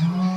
Mm-hmm.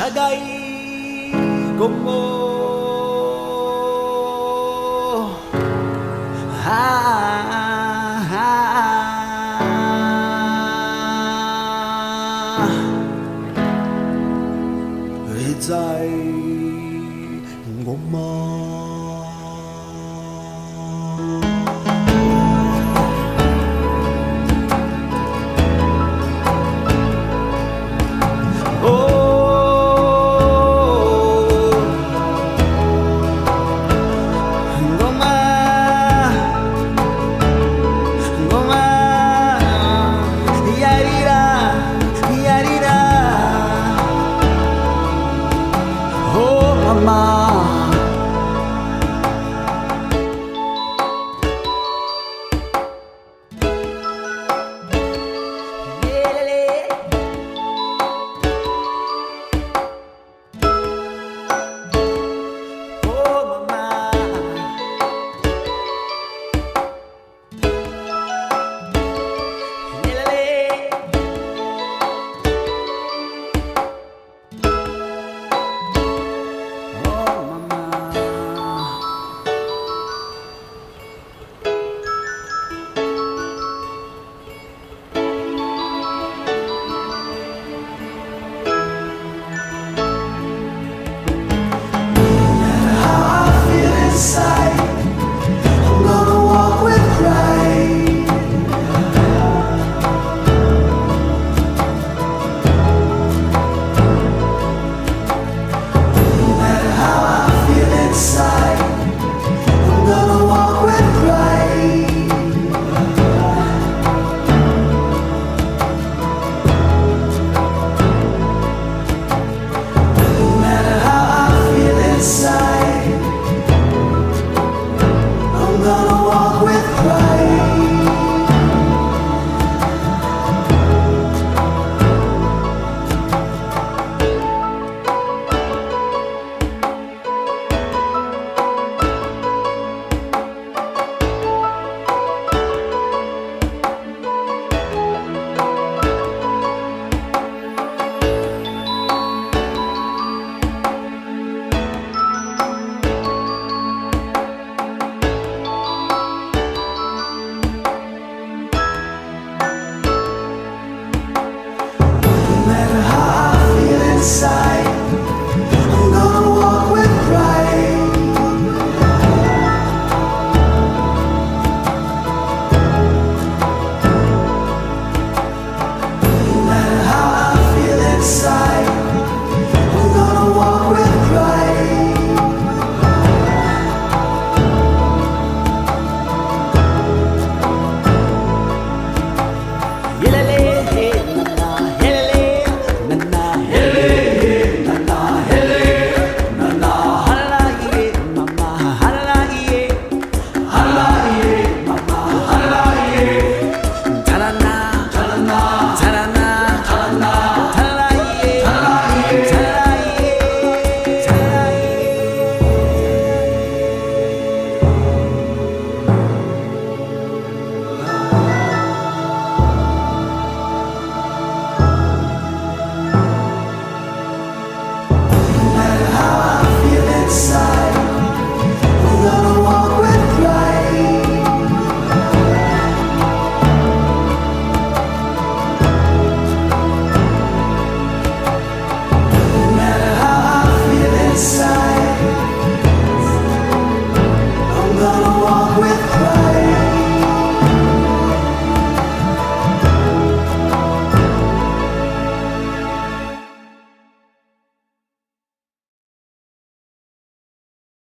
Shaddai Gomo ah, ah, ah. Rizai Gomo？inside